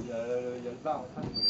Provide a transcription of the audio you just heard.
Il y a le bar en train de...